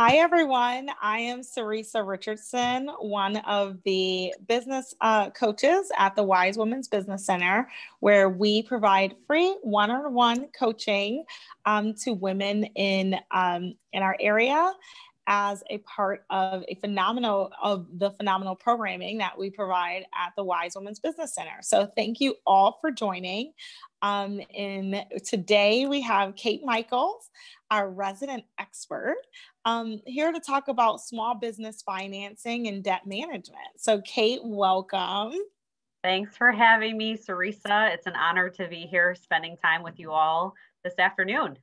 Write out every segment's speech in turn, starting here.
Hi, everyone. I am Caeresa Richardson, one of the business uh, coaches at the Wise Women's Business Center, where we provide free one on one coaching um, to women in, um, in our area as a part of a phenomenal of the phenomenal programming that we provide at the Wise Women's Business Center. So thank you all for joining. Um, and today we have Kate Michaels, our resident expert, um, here to talk about small business financing and debt management. So, Kate, welcome. Thanks for having me, Caeresa. It's an honor to be here spending time with you all this afternoon.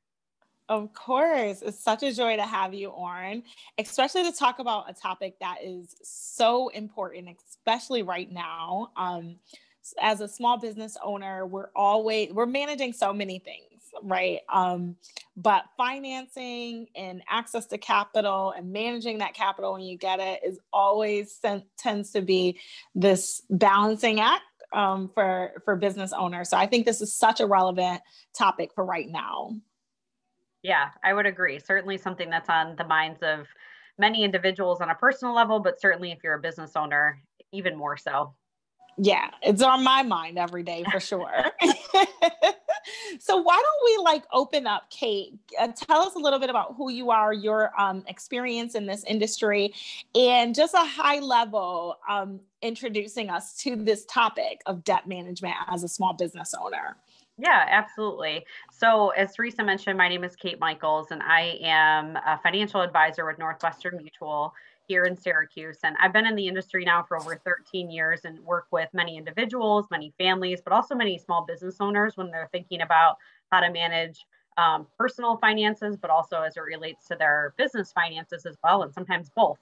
Of course. It's such a joy to have you on, especially to talk about a topic that is so important, especially right now. Um, as a small business owner, we're always we're managing so many things right? Um, but financing and access to capital and managing that capital when you get it is always sent, tends to be this balancing act um, for for business owners. So I think this is such a relevant topic for right now. Yeah, I would agree. Certainly something that's on the minds of many individuals on a personal level, but certainly if you're a business owner, even more so. Yeah, it's on my mind every day for sure. so why don't we like open up, Kate? Uh, tell us a little bit about who you are, your um, experience in this industry, and just a high level um, introducing us to this topic of debt management as a small business owner. Yeah, absolutely. So, as Teresa mentioned, my name is Kate Michaels, and I am a financial advisor with Northwestern Mutual here in Syracuse. And I've been in the industry now for over 13 years and work with many individuals, many families, but also many small business owners when they're thinking about how to manage um, personal finances, but also as it relates to their business finances as well, and sometimes both.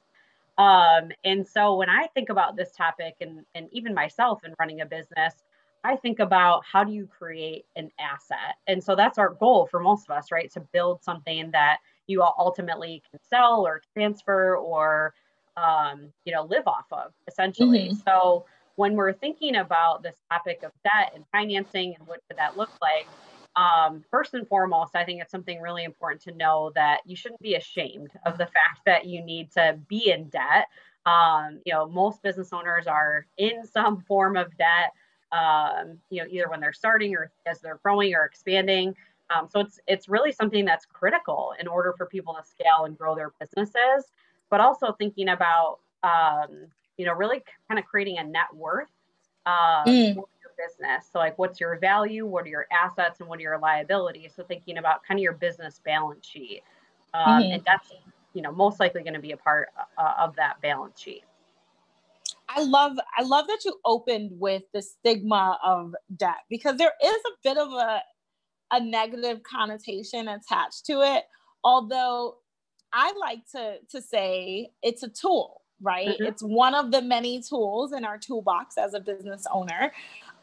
Um, and so when I think about this topic and, and even myself in running a business, I think about how do you create an asset? And so that's our goal for most of us, right? To build something that you ultimately can sell or transfer or um, you know live off of essentially mm-hmm. so when we're thinking about this topic of debt and financing and what could that look like um, first and foremost i think it's something really important to know that you shouldn't be ashamed of the fact that you need to be in debt um, you know most business owners are in some form of debt um, you know either when they're starting or as they're growing or expanding um, so it's it's really something that's critical in order for people to scale and grow their businesses, but also thinking about um, you know really kind of creating a net worth uh, mm. for your business. So like, what's your value? What are your assets? And what are your liabilities? So thinking about kind of your business balance sheet, um, mm-hmm. and that's you know most likely going to be a part uh, of that balance sheet. I love I love that you opened with the stigma of debt because there is a bit of a a negative connotation attached to it. Although I like to, to say it's a tool, right? Mm-hmm. It's one of the many tools in our toolbox as a business owner.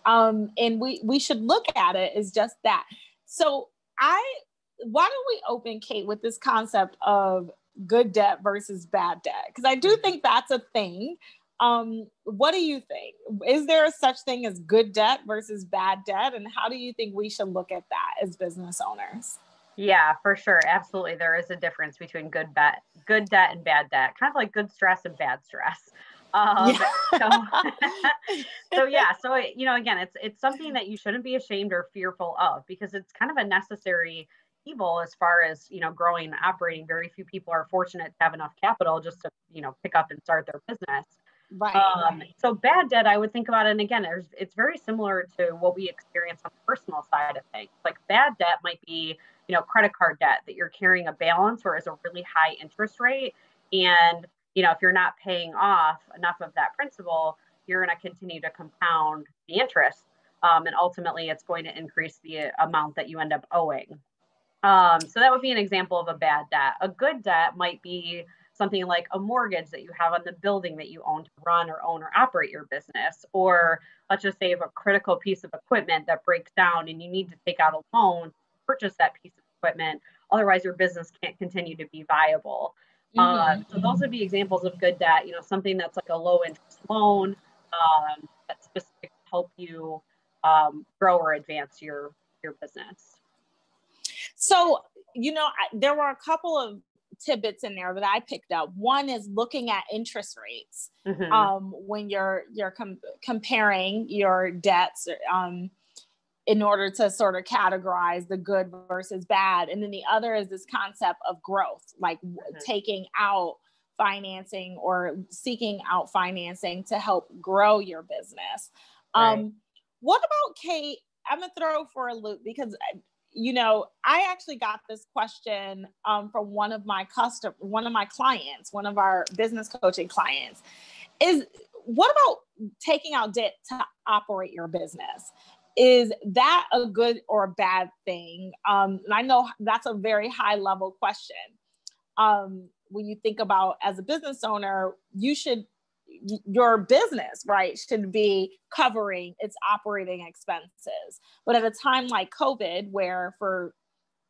Um, and we, we should look at it as just that. So I, why don't we open Kate with this concept of good debt versus bad debt? Because I do mm-hmm. think that's a thing um, what do you think? Is there a such thing as good debt versus bad debt? And how do you think we should look at that as business owners? Yeah, for sure. Absolutely. There is a difference between good debt, good debt and bad debt, kind of like good stress and bad stress. Um, yeah. so, so yeah, so you know, again, it's it's something that you shouldn't be ashamed or fearful of because it's kind of a necessary evil as far as you know growing and operating. Very few people are fortunate to have enough capital just to you know pick up and start their business. Right, um, right. So bad debt, I would think about it. And again, it's very similar to what we experience on the personal side of things. Like bad debt might be, you know, credit card debt that you're carrying a balance or is a really high interest rate. And, you know, if you're not paying off enough of that principal, you're going to continue to compound the interest. Um, and ultimately, it's going to increase the amount that you end up owing. Um, so that would be an example of a bad debt. A good debt might be something like a mortgage that you have on the building that you own to run or own or operate your business. Or let's just say you have a critical piece of equipment that breaks down and you need to take out a loan to purchase that piece of equipment. Otherwise, your business can't continue to be viable. Mm-hmm. Uh, so those would be examples of good debt. You know, something that's like a low interest loan um, that's specific to help you um, grow or advance your your business. So, you know, I, there were a couple of tidbits in there that I picked up. One is looking at interest rates mm-hmm. um, when you're you're com- comparing your debts um, in order to sort of categorize the good versus bad. And then the other is this concept of growth, like mm-hmm. taking out financing or seeking out financing to help grow your business. Right. Um, what about Kate? I'm gonna throw for a loop because you know, I actually got this question um, from one of my custom, one of my clients, one of our business coaching clients. Is what about taking out debt to operate your business? Is that a good or a bad thing? Um, and I know that's a very high level question. Um, when you think about as a business owner, you should your business, right, should be covering its operating expenses. But at a time like COVID, where for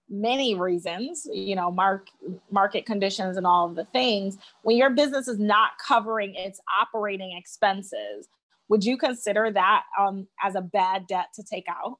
many reasons, you know, mark, market conditions and all of the things, when your business is not covering its operating expenses, would you consider that um, as a bad debt to take out?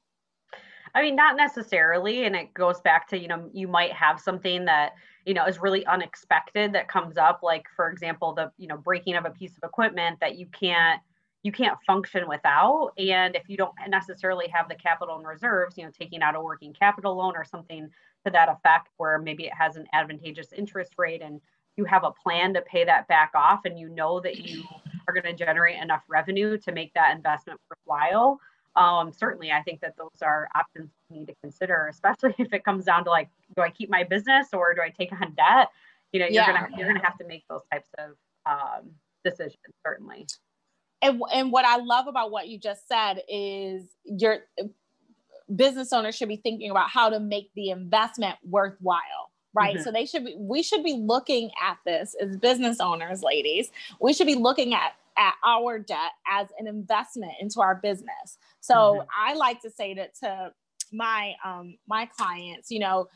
I mean, not necessarily. And it goes back to, you know, you might have something that, you know, is really unexpected that comes up. Like, for example, the, you know, breaking of a piece of equipment that you can't, you can't function without. And if you don't necessarily have the capital and reserves, you know, taking out a working capital loan or something to that effect, where maybe it has an advantageous interest rate and you have a plan to pay that back off and you know that you are going to generate enough revenue to make that investment worthwhile um, certainly I think that those are options you need to consider, especially if it comes down to like, do I keep my business or do I take on debt? You know, you're yeah. gonna you're gonna have to make those types of um, decisions, certainly. And and what I love about what you just said is your business owners should be thinking about how to make the investment worthwhile right mm-hmm. so they should be we should be looking at this as business owners ladies we should be looking at at our debt as an investment into our business. So mm-hmm. I like to say that to my um, my clients, you know,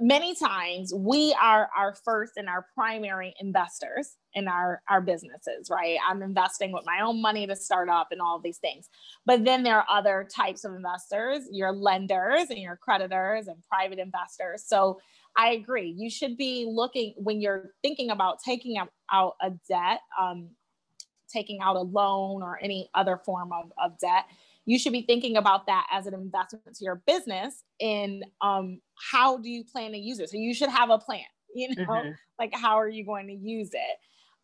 many times we are our first and our primary investors in our our businesses right? I'm investing with my own money to start up and all these things. But then there are other types of investors your lenders and your creditors and private investors. So i agree you should be looking when you're thinking about taking out a debt um, taking out a loan or any other form of, of debt, you should be thinking about that as an investment to your business in um, how do you plan to use it? So you should have a plan, you know, mm-hmm. like how are you going to use it?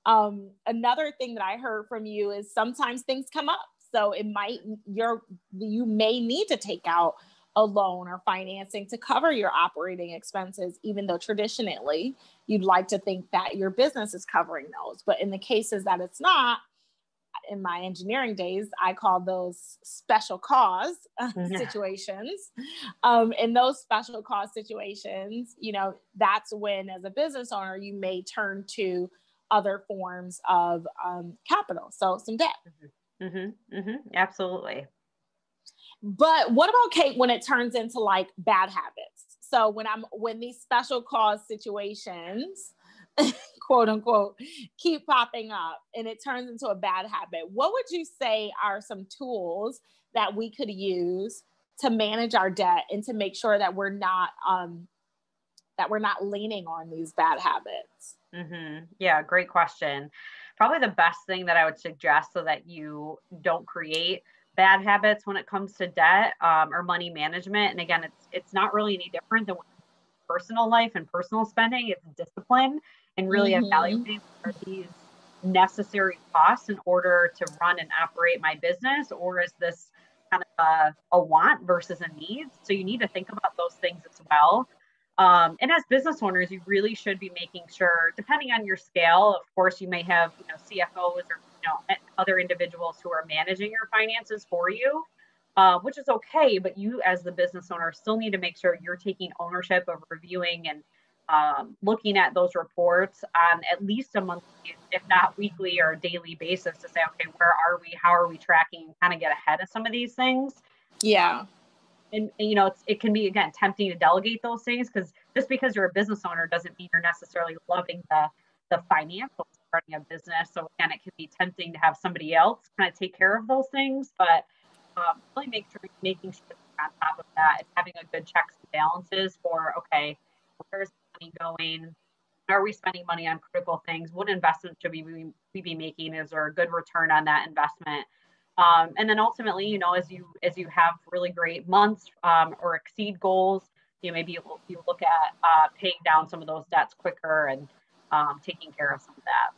Um, another thing that I heard from you is sometimes things come up. So it might, you're, you may need to take out a loan or financing to cover your operating expenses, even though traditionally you'd like to think that your business is covering those. But in the cases that it's not, in my engineering days, I call those special cause mm-hmm. situations. Um, in those special cause situations, you know, that's when, as a business owner, you may turn to other forms of um, capital, so some debt. Mm-hmm. Mm-hmm. mm-hmm. Absolutely. But what about Kate when it turns into like bad habits? So when I'm when these special cause situations quote unquote keep popping up and it turns into a bad habit. What would you say are some tools that we could use to manage our debt and to make sure that we're not um that we're not leaning on these bad habits? Mm-hmm. yeah great question. Probably the best thing that i would suggest so that you don't create bad habits when it comes to debt um, or money management and again it's it's not really any different than personal life and personal spending it's discipline and really mm-hmm. evaluating are these necessary costs in order to run and operate my business or is this kind of a, a want versus a need so you need to think about those things as well um, and as business owners you really should be making sure depending on your scale of course you may have you know cfos or you know other individuals who are managing your finances for you uh, which is okay but you as the business owner still need to make sure you're taking ownership of reviewing and um, looking at those reports on at least a monthly, if not weekly or daily basis to say, okay, where are we? How are we tracking? Kind of get ahead of some of these things. Yeah. And, and you know, it's, it can be, again, tempting to delegate those things because just because you're a business owner doesn't mean you're necessarily loving the, the financial running a business. So again, it can be tempting to have somebody else kind of take care of those things, but um, really make sure making sure on top of that and having a good checks and balances for, okay, where's money going? are we spending money on critical things? What investments should we be, we be making? Is there a good return on that investment? Um, and then ultimately, you know, as you as you have really great months um, or exceed goals, you know, maybe you, look at uh, paying down some of those debts quicker and um, taking care of some of that.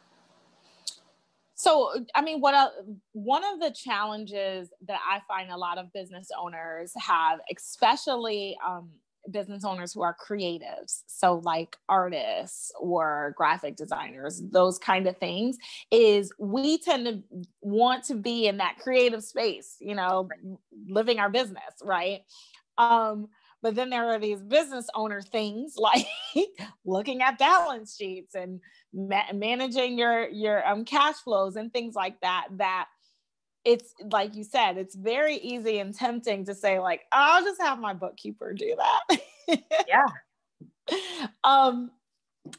So, I mean, what uh, one of the challenges that I find a lot of business owners have, especially um, business owners who are creatives so like artists or graphic designers those kind of things is we tend to want to be in that creative space you know living our business right? Um but then there are these business owner things like looking at balance sheets and ma- managing your your um cash flows and things like that that it's like you said, it's very easy and tempting to say, like, I'll just have my bookkeeper do that. yeah. Um,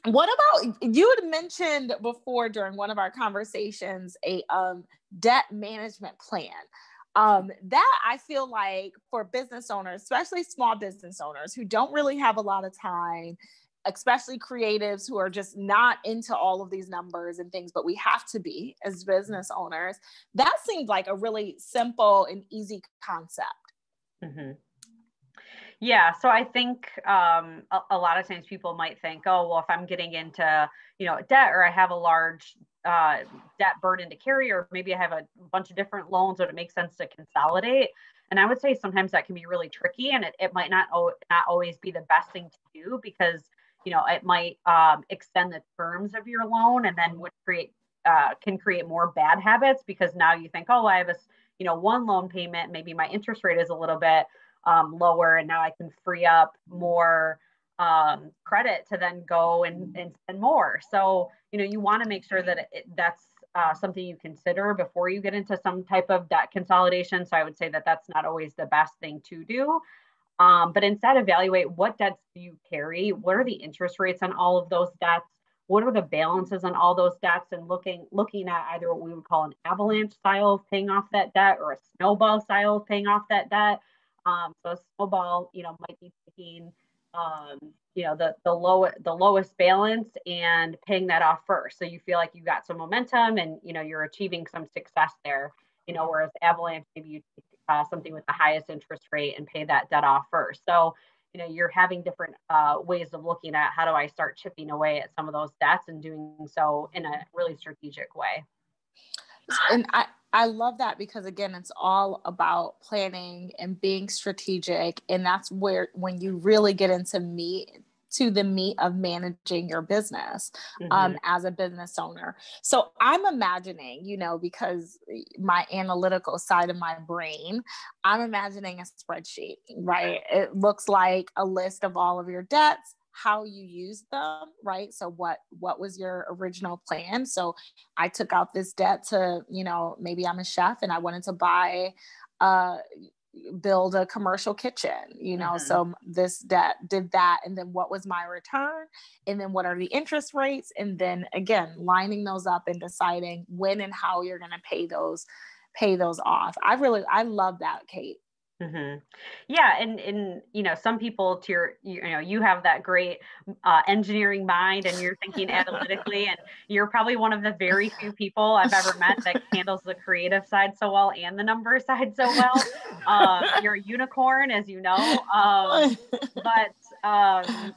what about you had mentioned before during one of our conversations a um, debt management plan? Um, that I feel like for business owners, especially small business owners who don't really have a lot of time especially creatives who are just not into all of these numbers and things, but we have to be as business owners. That seemed like a really simple and easy concept. Mm-hmm. Yeah, so I think um, a, a, lot of times people might think, oh, well, if I'm getting into you know debt or I have a large uh, debt burden to carry, or maybe I have a bunch of different loans, would it make sense to consolidate? And I would say sometimes that can be really tricky, and it, it might not not always be the best thing to do because you know, it might um, extend the terms of your loan and then would create uh, can create more bad habits because now you think, oh, I have a you know one loan payment, maybe my interest rate is a little bit um, lower, and now I can free up more um, credit to then go and, and spend more. So you know you want to make sure that it, that's uh, something you consider before you get into some type of debt consolidation. So I would say that that's not always the best thing to do. Um, but instead, evaluate what debts do you carry? What are the interest rates on all of those debts? What are the balances on all those debts? And looking looking at either what we would call an avalanche style of paying off that debt or a snowball style of paying off that debt. Um, so a snowball, you know, might be taking um, you know the the low the lowest balance and paying that off first. So you feel like you got some momentum and you know you're achieving some success there. You know, whereas avalanche maybe you take uh, something with the highest interest rate and pay that debt off first. So, you know, you're having different uh, ways of looking at how do I start chipping away at some of those debts and doing so in a really strategic way. And I, I love that because again, it's all about planning and being strategic. And that's where when you really get into meat to the meat of managing your business um, mm-hmm. um, as a business owner. So I'm imagining, you know, because my analytical side of my brain, I'm imagining a spreadsheet, right? It looks like a list of all of your debts how you use them right so what what was your original plan so i took out this debt to you know maybe i'm a chef and i wanted to buy uh build a commercial kitchen you know mm-hmm. so this debt did that and then what was my return and then what are the interest rates and then again lining those up and deciding when and how you're going to pay those pay those off i really i love that kate Mm-hmm. Yeah, and and you know, some people to your you, you know you have that great uh, engineering mind, and you're thinking analytically, and you're probably one of the very few people I've ever met that handles the creative side so well and the number side so well. Um, you're a unicorn, as you know, um, but um,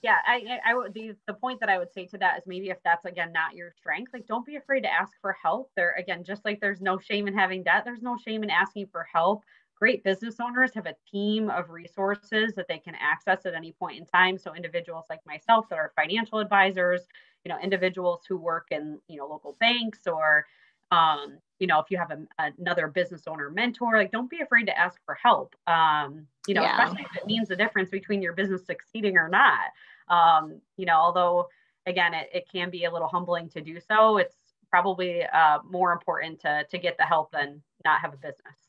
yeah, I, I, I the the point that I would say to that is maybe if that's again not your strength, like don't be afraid to ask for help. There again, just like there's no shame in having debt, there's no shame in asking for help great business owners have a team of resources that they can access at any point in time. So individuals like myself that are financial advisors, you know, individuals who work in, you know, local banks or, um, you know, if you have a, another business owner mentor, like don't be afraid to ask for help. Um, you know, yeah. especially if it means the difference between your business succeeding or not. Um, you know, although again, it, it can be a little humbling to do so. It's probably uh, more important to to get the help than not have a business.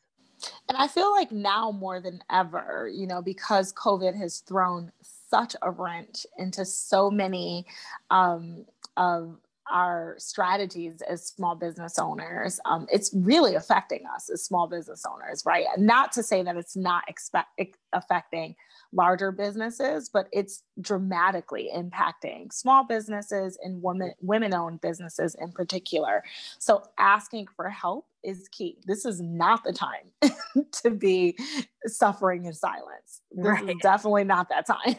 And I feel like now more than ever, you know, because COVID has thrown such a wrench into so many um, of our strategies as small business owners, um, it's really affecting us as small business owners, right? And not to say that it's not expect, affecting larger businesses, but it's dramatically impacting small businesses and women women owned businesses in particular. So asking for help is key. This is not the time to be suffering in silence. This right. is definitely not that time.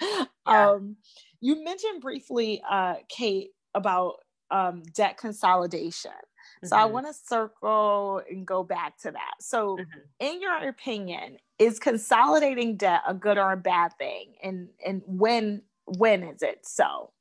yeah. um, you mentioned briefly, uh, Kate, about um, debt consolidation. So mm-hmm. I want to circle and go back to that. So, mm-hmm. in your opinion, is consolidating debt a good or a bad thing, and and when when is it so?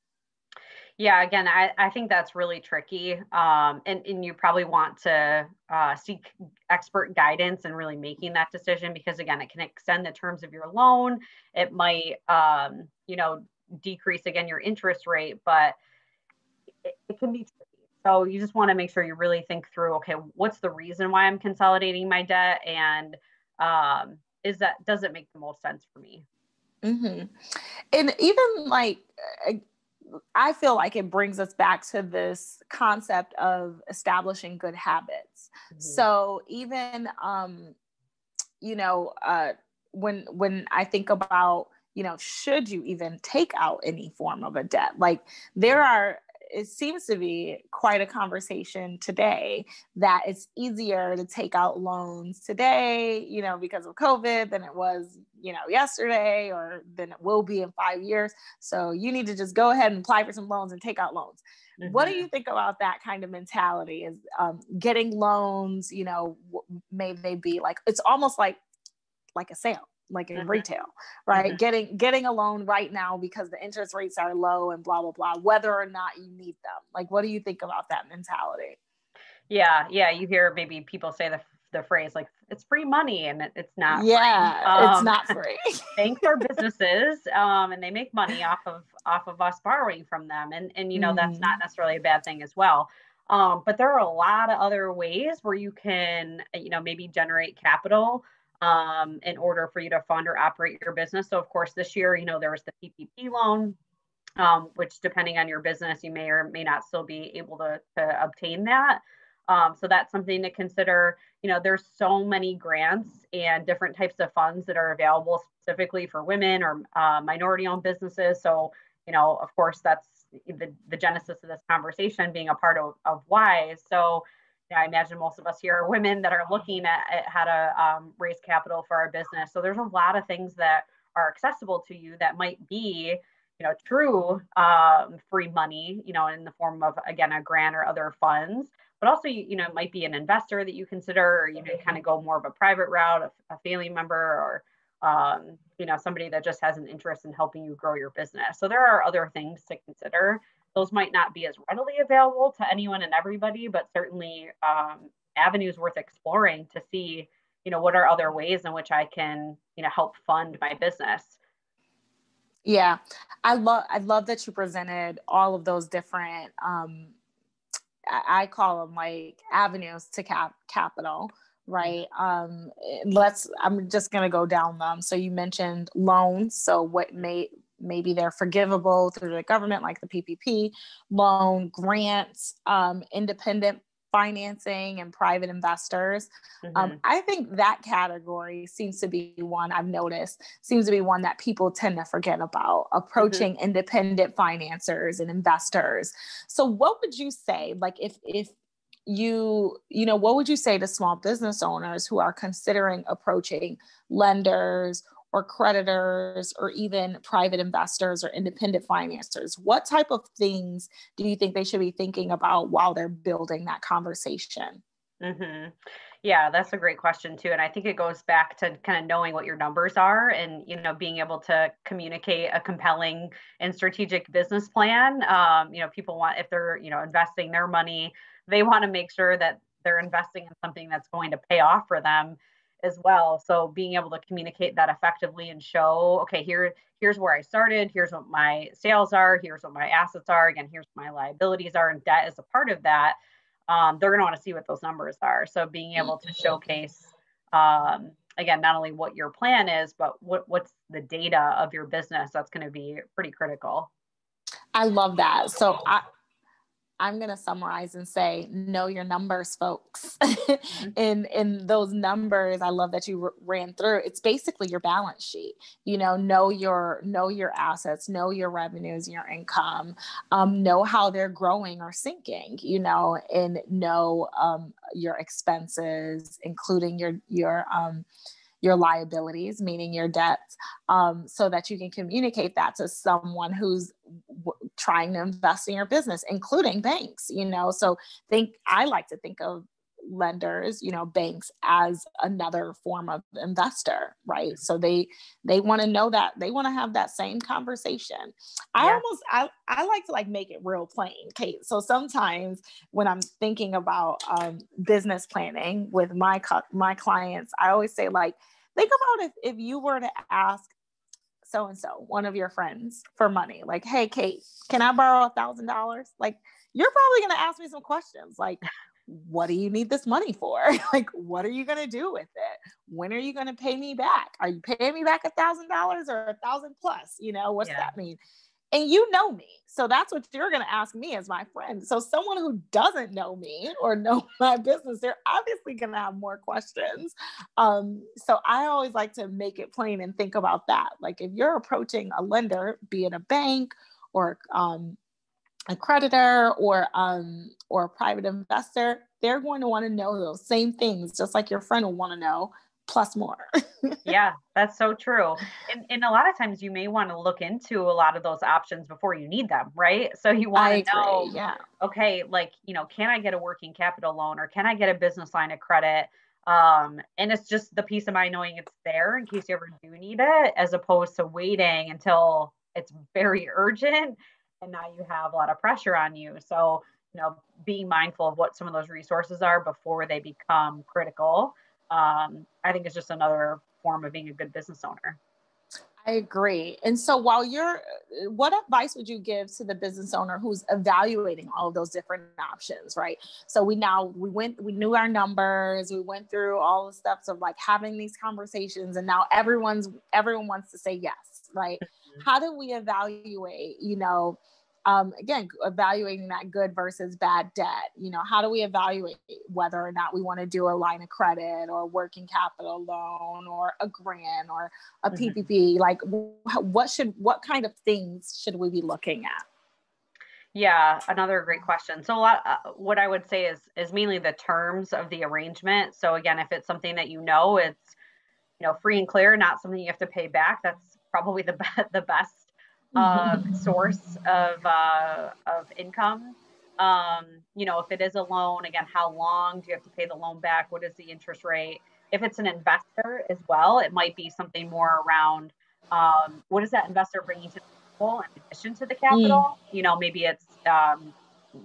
Yeah, again, I, I think that's really tricky. Um, and, and you probably want to uh, seek expert guidance in really making that decision because, again, it can extend the terms of your loan. It might, um, you know, decrease again your interest rate, but it, it can be tricky. So you just want to make sure you really think through, okay, what's the reason why I'm consolidating my debt, and um, is that doesn't make the most sense for me? Mm-hmm. And even like, I feel like it brings us back to this concept of establishing good habits. Mm-hmm. So even, um, you know, uh, when when I think about you know, should you even take out any form of a debt? Like there are it seems to be quite a conversation today that it's easier to take out loans today, you know, because of COVID than it was, you know, yesterday or than it will be in five years. So you need to just go ahead and apply for some loans and take out loans. Mm-hmm. What do mm-hmm. you think about that kind of mentality? Is um, getting loans, you know, may they be like, it's almost like like a sale like in mm-hmm. retail, right? Mm-hmm. Getting getting a loan right now because the interest rates are low and blah blah blah, whether or not you need them. Like, what do you think about that mentality? Yeah, yeah. You hear maybe people say the the phrase like it's free money and it, it's not. Yeah, um, it's not free. banks are businesses, um, and they make money off of off of us borrowing from them, and and you know mm. that's not mm-hmm. necessarily a bad thing as well. Um, but there are a lot of other ways where you can, you know, maybe generate capital um, in order for you to fund or operate your business. So, of course, this year, you know, there was the PPP loan, um, which depending on your business, you may or may not still be able to, to obtain that. Um, so that's something to consider. You know, there's so many grants and different types of funds that are available specifically for women or uh, minority-owned businesses. So, you know, of course, that's the, the genesis of this conversation being a part of, of WISE. So, I imagine most of us here are women that are looking at, at how to um, raise capital for our business. So there's a lot of things that are accessible to you that might be, you know, true um, free money, you know, in the form of again a grant or other funds. But also, you know, it might be an investor that you consider, or you know, kind of go more of a private route, a, a family member, or um, you know, somebody that just has an interest in helping you grow your business. So there are other things to consider those might not be as readily available to anyone and everybody, but certainly um, avenues worth exploring to see, you know, what are other ways in which I can, you know, help fund my business. Yeah, I love I love that you presented all of those different um, I, I call them like avenues to cap capital right? Um let's i'm just going to go down them. So you mentioned loans. So what may maybe they're forgivable through the government, like the PPP loan, grants, um, independent financing, and private investors. Um, mm-hmm. Um, I think that category seems to be one I've noticed seems to be one that people tend to forget about approaching mm-hmm. independent financiers and investors. So, what would you say, like, if if you you know what would you say to small business owners who are considering approaching lenders or creditors or even private investors or independent financiers? What type of things do you think they should be thinking about while they're building that conversation? Mm-hmm. Yeah, that's a great question too. And I think it goes back to kind of knowing what your numbers are and, you know, being able to communicate a compelling and strategic business plan. Um, you know, people want, if they're, you know, investing their money, they want to make sure that they're investing in something that's going to pay off for them as well. So being able to communicate that effectively and show, okay, here, here's where I started, here's what my sales are, here's what my assets are, again, here's my liabilities are, and debt is a part of that. Um, they're going to want to see what those numbers are. So being able to showcase, um, again, not only what your plan is, but what, what's the data of your business, that's going to be pretty critical. I love that. So I, I'm going to summarize and say, know your numbers, folks. mm-hmm. in in those numbers, I love that you r- ran through. It's basically your balance sheet. You know, know your know your assets, know your revenues, your income, um, know how they're growing or sinking. You know, and know um, your expenses, including your your um, your liabilities, meaning your debts, um, so that you can communicate that to someone who's w- trying to invest in your business, including banks. You know, so think I like to think of lenders you know banks as another form of investor right? So they they want to know that they want to have that same conversation. I yeah. almost I, I like to like make it real plain kate so sometimes when i'm thinking about um, business planning with my my clients i always say like think about if, if you were to ask so and so one of your friends for money like hey kate can i borrow a thousand dollars like you're probably going to ask me some questions like what do you need this money for? like, what are you going to do with it? When are you going to pay me back? Are you paying me back a thousand dollars or a thousand plus? You know, what's yeah. that mean? And you know me. So that's what you're going to ask me as my friend. So someone who doesn't know me or know my business, they're obviously going to have more questions. Um, so I always like to make it plain and think about that. Like if you're approaching a lender, be it a bank or um, a creditor or um, or a private investor, they're going to want to know those same things, just like your friend will want to know, plus more. yeah, that's so true. And, and a lot of times you may want to look into a lot of those options before you need them, right? So you want to know, yeah. okay, like, you know, can I get a working capital loan or can I get a business line of credit? Um, and it's just the peace of mind knowing it's there in case you ever do need it, as opposed to waiting until it's very urgent and now you have a lot of pressure on you. So, you know, being mindful of what some of those resources are before they become critical, um, I think is just another form of being a good business owner. I agree. And so while you're, what advice would you give to the business owner who's evaluating all of those different options, right? So we now, we went, we knew our numbers, we went through all the steps of like having these conversations and now everyone's, everyone wants to say yes, right? Mm-hmm. How do we evaluate, you know, um, again, evaluating that good versus bad debt. You know, how do we evaluate whether or not we want to do a line of credit or working capital loan or a grant or a mm-hmm. PPP? Like, what should, what kind of things should we be looking at? Yeah, another great question. So a lot, uh, what I would say is is mainly the terms of the arrangement. So again, if it's something that you know, it's you know free and clear, not something you have to pay back. That's probably the be- the best uh, source of uh, of income. Um, you know, if it is a loan, again, how long do you have to pay the loan back? What is the interest rate? If it's an investor as well, it might be something more around um, what is that investor bringing to the table in addition to the capital? Mm. You know, maybe it's um,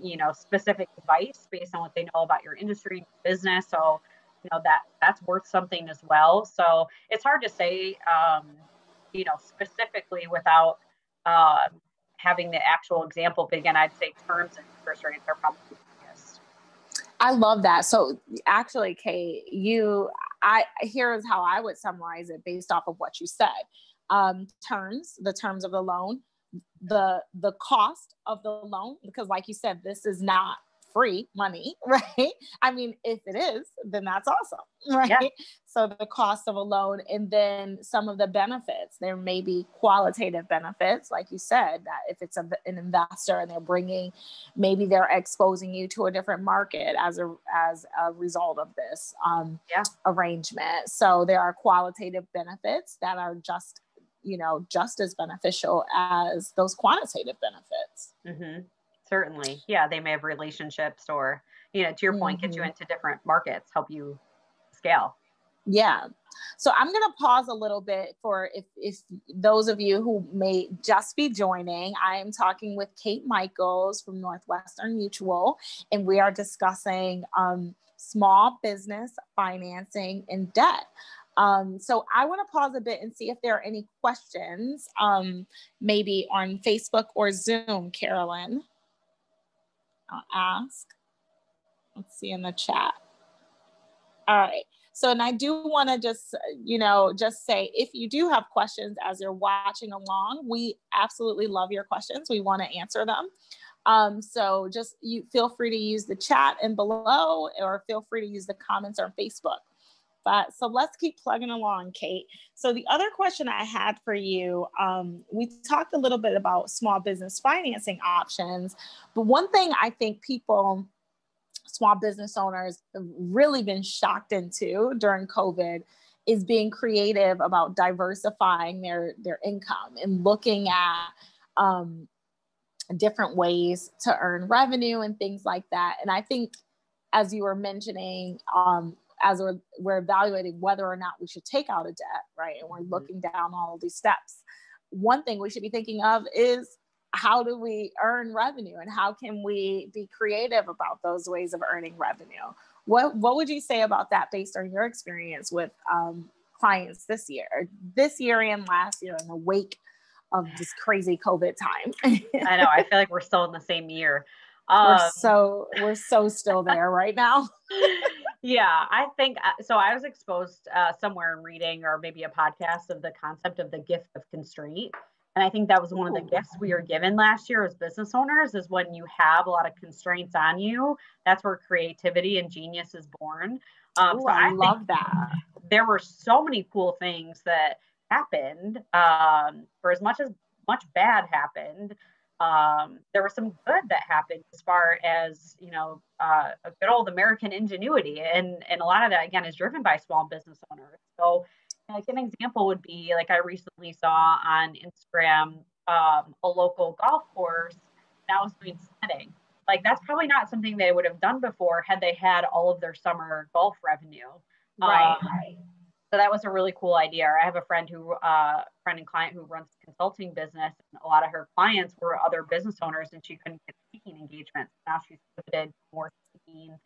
you know specific advice based on what they know about your industry, business. So you know that that's worth something as well. So it's hard to say, um, you know, specifically without um, having the actual example. But again, I'd say terms and interest rates are probably the biggest. I love that. So actually, Kate, you, I here's how I would summarize it based off of what you said. Um, terms, the terms of the loan, the the cost of the loan, because like you said, this is not free money, right? I mean, if it is, then that's awesome, right? Yeah. So the cost of a loan and then some of the benefits. There may be qualitative benefits, like you said, that if it's a, an investor and they're bringing, maybe they're exposing you to a different market as a as a result of this um, yeah. arrangement. So there are qualitative benefits that are just you know just as beneficial as those quantitative benefits. Mm-hmm certainly yeah they may have relationships or you know to your point mm-hmm. get you mm-hmm. into different markets help you scale yeah so i'm going to pause a little bit for if, if those of you who may just be joining i am talking with kate michaels from northwestern mutual and we are discussing um, small business financing and debt um, so I want to pause a bit and see if there are any questions, um, maybe on Facebook or Zoom, Carolyn. I'll ask. Let's see in the chat. All right. So, and I do want to just, you know, just say if you do have questions as you're watching along, we absolutely love your questions. We want to answer them. Um, so just you feel free to use the chat and below, or feel free to use the comments on Facebook. But so let's keep plugging along, Kate. So the other question I had for you, um, we talked a little bit about small business financing options, but one thing I think people, small business owners, have really been shocked into during COVID is being creative about diversifying their their income and looking at um, different ways to earn revenue and things like that. And I think, as you were mentioning, um, as we're, we're evaluating whether or not we should take out a debt, right? And we're mm-hmm. looking down all these steps. One thing we should be thinking of is how do we earn revenue and how can we be creative about those ways of earning revenue? What, what would you say about that based on your experience with um, clients this year, this year and last year in the wake of this crazy COVID time. I know. I feel like we're still in the same year. Um, we're so we're so still there right now. yeah, I think uh, so. I was exposed uh, somewhere in reading or maybe a podcast of the concept of the gift of constraint. And I think that was one of the gifts we were given last year as business owners is when you have a lot of constraints on you, that's where creativity and genius is born. Um, Ooh, so I, I love that. There were so many cool things that happened, um, for as much as much bad happened, um, there was some good that happened as far as you know uh, a good old American ingenuity, and and a lot of that again is driven by small business owners. So, like an example would be like I recently saw on Instagram um, a local golf course now is doing sledding. Like that's probably not something they would have done before had they had all of their summer golf revenue. Right. Um, so that was a really cool idea. I have a friend who, uh, friend and client who runs a consulting business, and a lot of her clients were other business owners, and she couldn't get speaking engagements. Now she's pivoted more speaking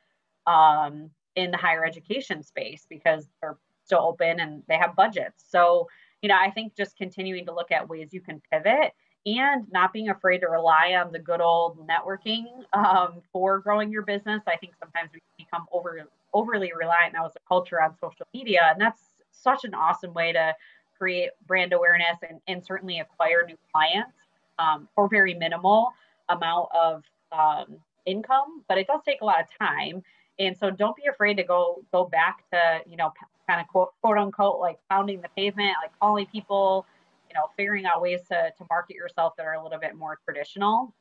um, in the higher education space because they're still open and they have budgets. So, you know, I think just continuing to look at ways you can pivot and not being afraid to rely on the good old networking um, for growing your business. I think sometimes we become over overly reliant now as a culture on social media, and that's such an awesome way to create brand awareness and, and certainly acquire new clients um, for very minimal amount of um, income, but it does take a lot of time. And so don't be afraid to go go back to, you know, kind of quote, quote unquote, like pounding the pavement, like calling people, you know, figuring out ways to, to market yourself that are a little bit more traditional.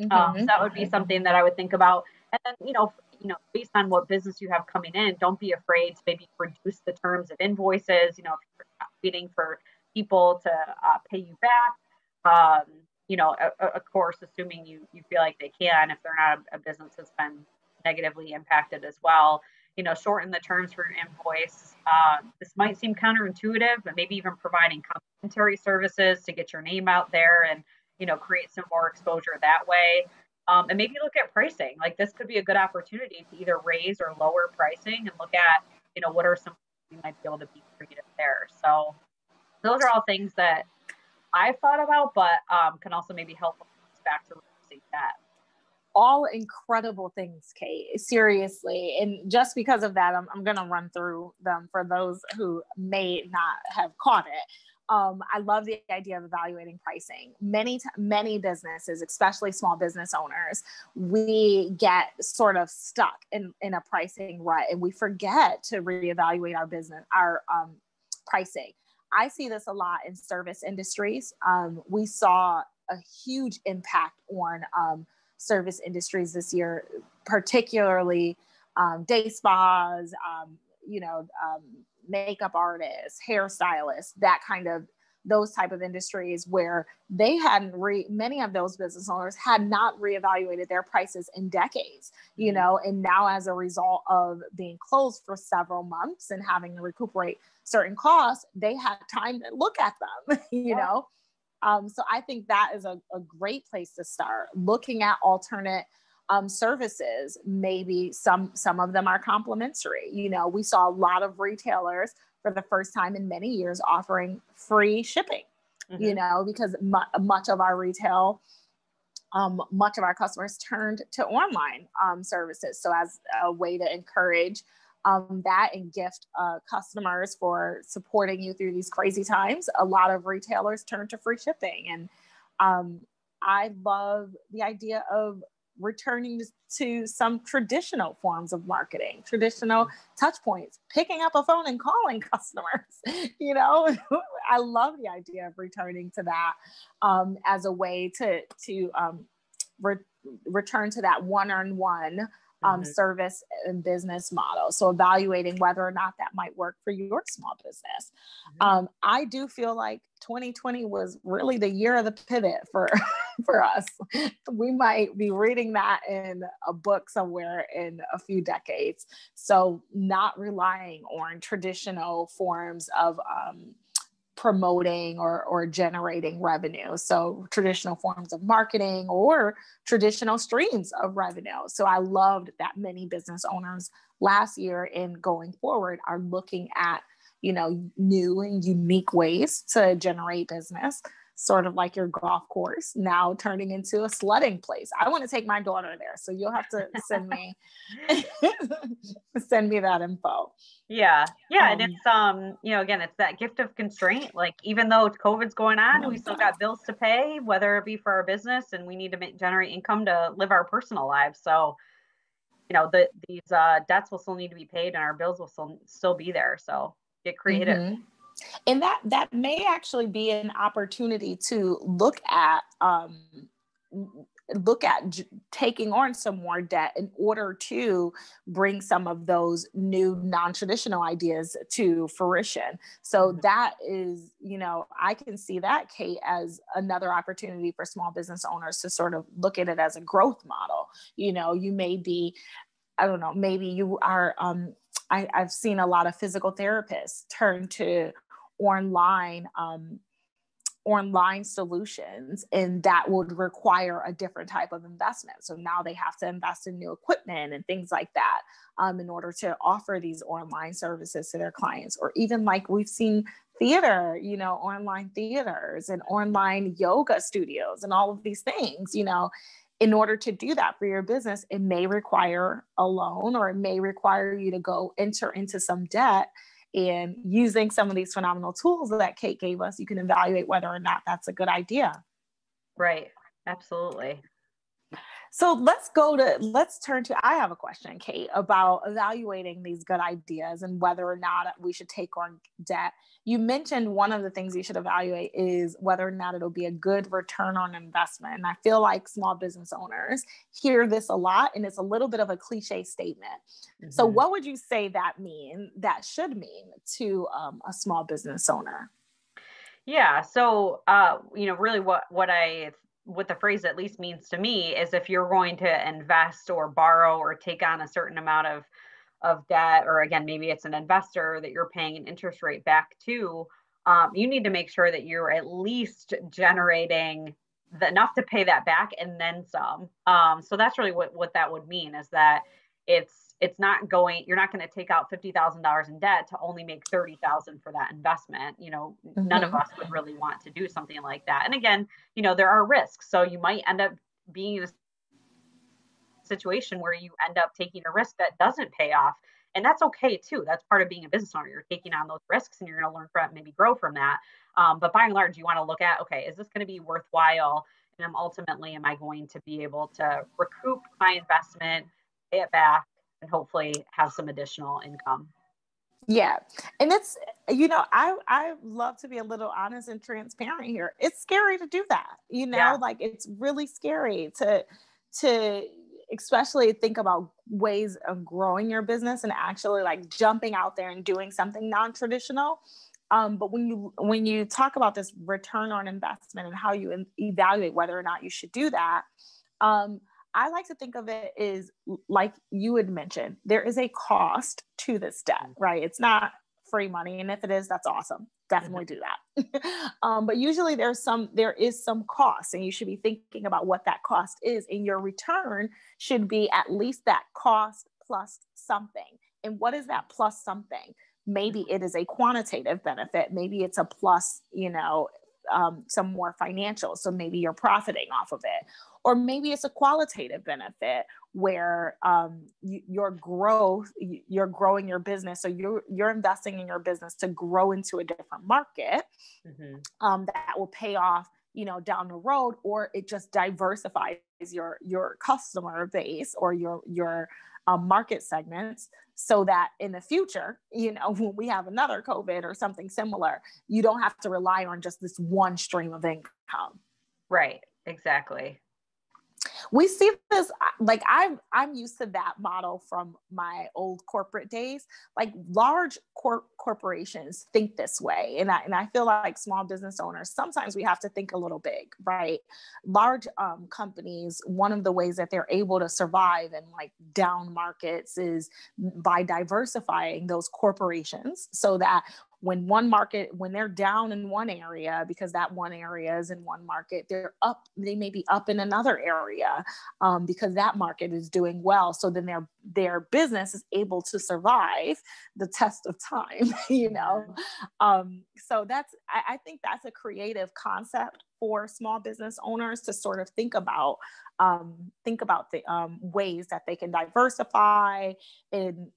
Um, mm-hmm. Um, so that would be something that I would think about. And then, you know, you know, based on what business you have coming in, don't be afraid to maybe reduce the terms of invoices. You know, if you're waiting for people to uh, pay you back, um, you know, of course, assuming you you feel like they can, if they're not a, a business that's been negatively impacted as well. You know, shorten the terms for your invoice. Uh, this might seem counterintuitive, but maybe even providing complimentary services to get your name out there and you know create some more exposure that way um, and maybe look at pricing. Like this could be a good opportunity to either raise or lower pricing and look at, you know, what are some we might be able to be creative there. So those are all things that I've thought about, but um, can also maybe help us back to reducing that. All incredible things, Kate. Seriously. And just because of that, I'm, I'm going to run through them for those who may not have caught it um, I love the idea of evaluating pricing. Many, many businesses, especially small business owners, we get sort of stuck in, in a pricing rut and we forget to reevaluate our business, our um, pricing. I see this a lot in service industries. Um, we saw a huge impact on um, service industries this year, particularly um, day spas, um, you know, makeup artists, hairstylists, that kind of those type of industries where they hadn't re many of those business owners had not reevaluated their prices in decades you mm-hmm. know and now as a result of being closed for several months and having to recuperate certain costs they had time to look at them you yeah. know um, so i think that is a, a great place to start looking at alternate um, services maybe some some of them are complimentary. You know we saw a lot of retailers for the first time in many years offering free shipping mm-hmm. you know because mu- much of our retail um, much of our customers turned to online um, services. So as a way to encourage um, that and gift uh, customers for supporting you through these crazy times a lot of retailers turned to free shipping. And um, I love the idea of returning to some traditional forms of marketing, traditional touch points, picking up a phone and calling customers. You know, I love the idea of returning to that um, as a way to to um, re- return to that one-on-one um, mm-hmm. service and business model. So evaluating whether or not that might work for your small business. Mm-hmm. Um, I do feel like 2020 was really the year of the pivot for for us. We might be reading that in a book somewhere in a few decades. So not relying on traditional forms of um, promoting or, or generating revenue. So, traditional forms of marketing or traditional streams of revenue. So, I loved that many business owners last year and going forward are looking at you know new and unique ways to generate business sort of like your golf course now turning into a sledding place. I want to take my daughter there. So you'll have to send me send me that info. Yeah. Yeah. Um, and it's um, you know, again, it's that gift of constraint. Like even though COVID's going on, we still got bills to pay, whether it be for our business and we need to make, generate income to live our personal lives. So you know, the these uh, debts will still need to be paid and our bills will still still be there. So get creative. Mm-hmm and that that may actually be an opportunity to look at um, look at j- taking on some more debt in order to bring some of those new non-traditional ideas to fruition so mm-hmm. that is you know i can see that kate as another opportunity for small business owners to sort of look at it as a growth model you know you may be i don't know maybe you are um, I, have seen a lot of physical therapists turn to online um, online solutions and that would require a different type of investment. So now they have to invest in new equipment and things like that um, in order to offer these online services to their clients. Or even like we've seen theater you know online theaters and online yoga studios and all of these things you know in order to do that for your business it may require a loan or it may require you to go enter into some debt and using some of these phenomenal tools that Kate gave us, you can evaluate whether or not that's a good idea. Right. Absolutely. So let's go to, let's turn to, I have a question, Kate, about evaluating these good ideas and whether or not we should take on debt. You mentioned one of the things you should evaluate is whether or not it'll be a good return on investment. And I feel like small business owners hear this a lot and it's a little bit of a cliche statement. Mm-hmm. So, what would you say that mean, that should mean to um, a small business owner? Yeah. So, uh, you know, really what, what I what the phrase at least means to me is if you're going to invest or borrow or take on a certain amount of of debt or again maybe it's an investor that you're paying an interest rate back to um, you need to make sure that you're at least generating the, enough to pay that back and then some. Um, so that's really what what that would mean is that it's it's not going you're not going to take out $50,000 in debt to only make 30,000 for that investment you know mm-hmm. none of mm-hmm. us would really want to do something like that and again you know there are risks so you might end up being in a situation where you end up taking a risk that doesn't pay off and that's okay too that's part of being a business owner you're taking on those risks and you're going to learn from it maybe grow from that um, but by and large you want to look at okay is this going to be worthwhile and ultimately am i going to be able to recoup my investment pay it back and hopefully have some additional income. Yeah. And it's you know i i love to be a little honest and transparent here. It's scary to do that you know yeah. like it's really scary to to especially think about ways of growing your business and actually like jumping out there and doing something non-traditional. Um, but when you when you talk about this return on investment and how you evaluate whether or not you should do that um, I like to think of it is like you had mentioned, there is a cost to this debt, mm-hmm. right? It's not free money. And if it is, that's awesome. Definitely do that. um, but usually there's some, there is some cost and you should be thinking about what that cost is. And your return should be at least that cost plus something. And what is that plus something? Maybe it is a quantitative benefit. Maybe it's a plus, you know, um, some more financial. So maybe you're profiting off of it. Or maybe it's a qualitative benefit where um, you, your growth, you're growing your business. So you're, you're investing in your business to grow into a different market mm-hmm. um, that will pay off you know down the road or it just diversifies your your customer base or your your um, market segments so that in the future you know when we have another covid or something similar you don't have to rely on just this one stream of income. Right exactly we see this like i'm i'm used to that model from my old corporate days. Like large cor- corporations think this way and I, and I feel like small business owners sometimes we have to think a little big right? Large um, companies one of the ways that they're able to survive in like down markets is by diversifying those corporations so that when one market when they're down in one area because that one area is in one market they're up they may be up in another area um, because that market is doing well. So then their their business is able to survive the test of time you know um, so that's I, I think that's a creative concept for small business owners to sort of think about um, think about the um, ways that they can diversify and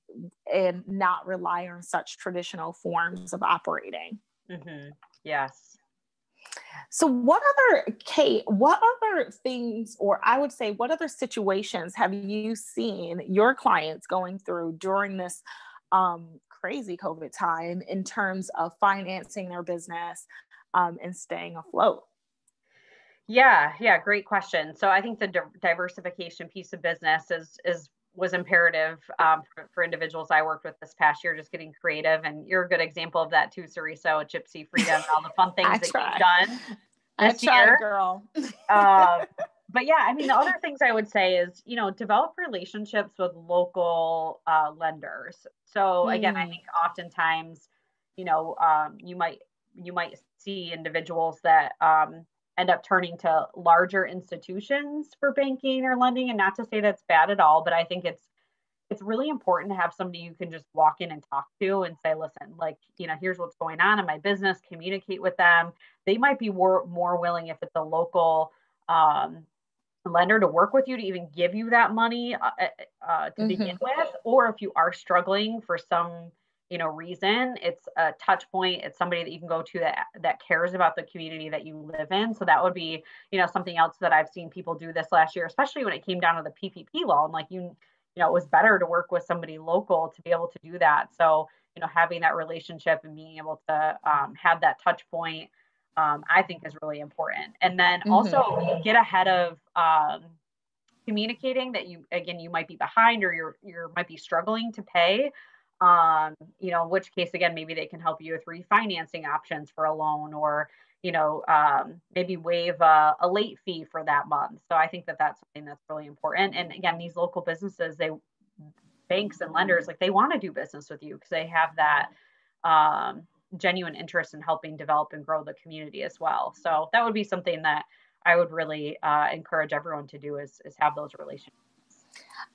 and not rely on such traditional forms of operating. Mm-hmm. Yes. So, what other, Kate, what other things, or I would say, what other situations have you seen your clients going through during this um, crazy COVID time in terms of financing their business um, and staying afloat? Yeah, yeah, great question. So I think the di- diversification piece of business is is was imperative um, for, for, individuals I worked with this past year, just getting creative. And you're a good example of that too, Caeresa, Gypsy Freedom all the fun things that try. you've done I year. girl. uh, but yeah, I mean, the other things I would say is, you know, develop relationships with local uh, lenders. So mm. again, I hmm. think oftentimes, you know, um, you might you might see individuals that um, end up turning to larger institutions for banking or lending. And not to say that's bad at all but i think it's it's really important to have somebody you can just walk in and talk to and say listen like you know here's what's going on in my business. Communicate with them. They might be more, more willing if it's a local um, lender to work with you to even give you that money uh, uh, uh to mm-hmm. begin with or if you are struggling for some you know reason it's a touch point it's somebody that you can go to that that cares about the community that you live in. So that would be you know something else that i've seen people do this last year especially when it came down to the ppp loan like you you know it was better to work with somebody local to be able to do that. So you know having that relationship and being able to um, have that touch point um, i think is really important. And then mm-hmm. also get ahead of um, communicating that you again you might be behind or you're you might be struggling to pay um, you know, in which case, again, maybe they can help you with refinancing options for a loan or, you know, um, maybe waive a, a, late fee for that month. So I think that that's something that's really important. And again, these local businesses, they, banks and lenders, like they want to do business with you because they have that um, genuine interest in helping develop and grow the community as well. So that would be something that I would really uh, encourage everyone to do is, is have those relationships.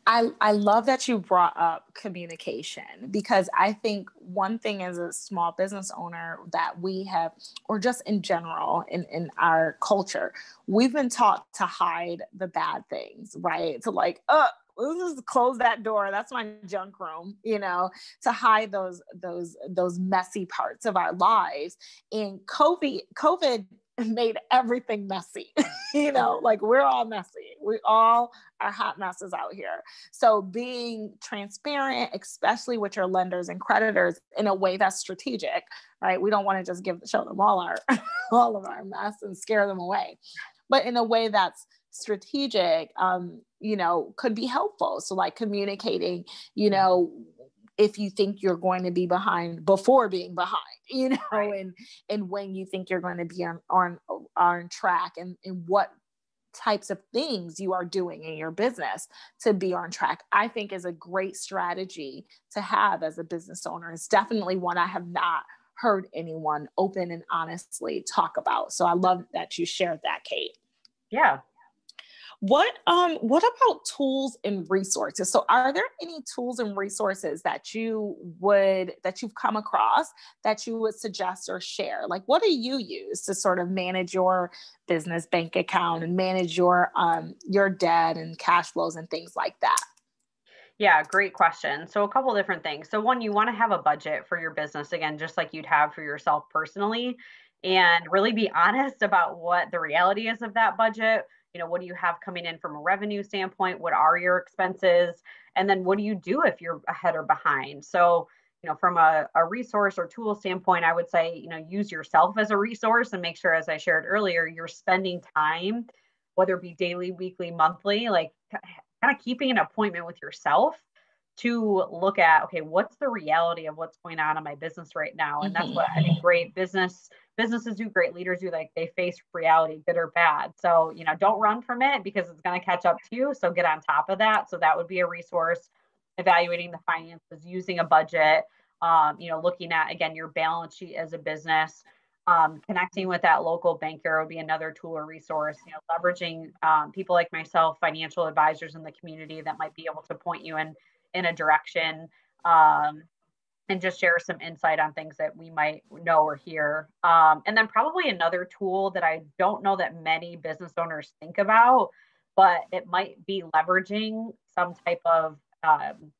I, I love that you brought up communication because I think one thing as a small business owner that we have, or just in general in, in our culture, we've been taught to hide the bad things, right? To like, oh, let's just close that door. That's my junk room, you know, to hide those those those messy parts of our lives. And COVID, COVID made everything messy. you know, like we're all messy. We all are hot messes out here. So being transparent, especially with your lenders and creditors in a way that's strategic, right? We don't want to just give the show them all our all of our mess and scare them away. But in a way that's strategic, um, you know, could be helpful. So like communicating, you know, if you think you're going to be behind before being behind you know right. and and when you think you're going to be on on on track and and what types of things you are doing in your business to be on track i think is a great strategy to have as a business owner. It's definitely one i have not heard anyone open and honestly talk about. So i love that you shared that kate. Yeah what um what about tools and resources? So are there any tools and resources that you would that you've come across that you would suggest or share? Like what do you use to sort of manage your business bank account and manage your um your debt and cash flows and things like that? Yeah, great question. So, a couple different things. So, one, you want to have a budget for your business again, just like you'd have for yourself personally and really be honest about what the reality is of that budget. You know, what do you have coming in from a revenue standpoint? What are your expenses? And then what do you do if you're ahead or behind? So, you know, from a, a resource or tool standpoint, I would say, you know, use yourself as a resource and make sure, as I shared earlier, you're spending time, whether it be daily, weekly, monthly, like kind of keeping an appointment with yourself to look at okay what's the reality of what's going on in my business right now? And that's what i think mm-hmm. great business businesses do great leaders do like they face reality good or bad. So you know don't run from it because it's going to catch up to you. So get on top of that. So that would be a resource evaluating the finances using a budget um, you know looking at again your balance sheet as a business. Um, connecting with that local banker would be another tool or resource you know leveraging um, people like myself financial advisors in the community that might be able to point you in in a direction um, and just share some insight on things that we might know or hear um, and then probably another tool that i don't know that many business owners think about but it might be leveraging some type of um,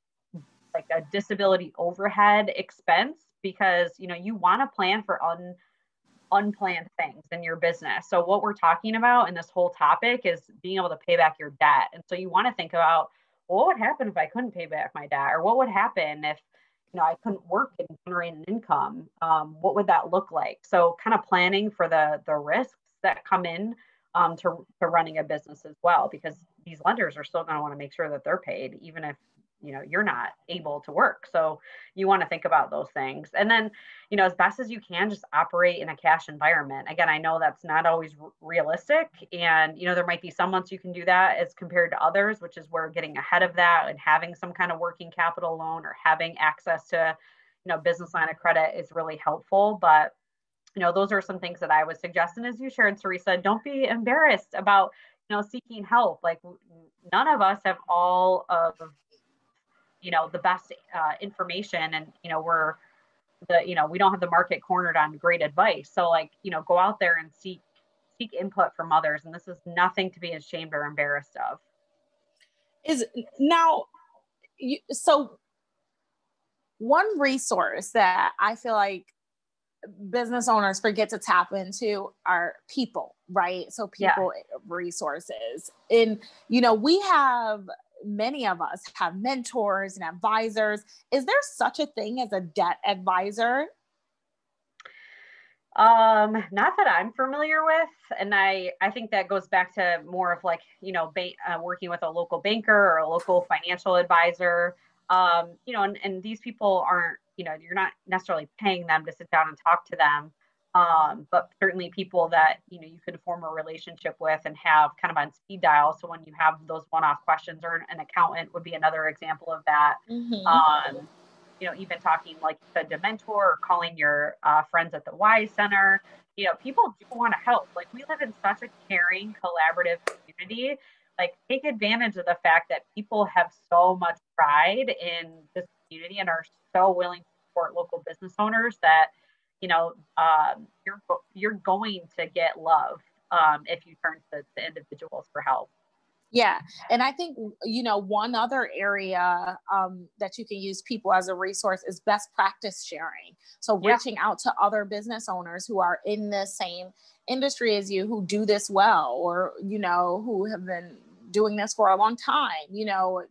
like a disability overhead expense because you know you want to plan for un unplanned things in your business. So what we're talking about in this whole topic is being able to pay back your debt. And so you want to think about well, what would happen if I couldn't pay back my debt, or what would happen if you know I couldn't work and generate an income? Um, what would that look like? So kind of planning for the the risks that come in um, to to running a business as well, because these lenders are still going to want to make sure that they're paid, even if you know you're not able to work. So you want to think about those things. And then you know as best as you can just operate in a cash environment. Again i know that's not always r- realistic and you know there might be some months you can do that as compared to others which is where getting ahead of that and having some kind of working capital loan or having access to you know business line of credit is really helpful. But you know those are some things that i would suggest. And as you shared Caeresa don't be embarrassed about you know seeking help. Like none of us have all of you know the best uh, information and you know we're the you know we don't have the market cornered on great advice. So like you know go out there and seek seek input from others. And this is nothing to be ashamed or embarrassed of. Is now you, so one resource that i feel like business owners forget to tap into are people right? So people yeah. resources. And you know we have many of us have mentors and advisors. Is there such a thing as a debt advisor? Um, not that I'm familiar with, and I I think that goes back to more of like you know ba- uh, working with a local banker or a local financial advisor. Um, you know, and, and these people aren't you know you're not necessarily paying them to sit down and talk to them um, but certainly people that you know you can form a relationship with and have kind of on speed dial. So when you have those one-off questions, or an accountant would be another example of that. Mm-hmm. Um, you know, even talking like the Dementor or calling your uh, friends at the WISE Center. You know, people do want to help. Like we live in such a caring, collaborative community. Like take advantage of the fact that people have so much pride in this community and are so willing to support local business owners that you know, um, you're you're going to get love um, if you turn to, the individuals for help. Yeah. And I think, you know, one other area um, that you can use people as a resource is best practice sharing. So reaching out to other business owners who are in the same industry as you, who do this well, or, you know, who have been doing this for a long time, you know,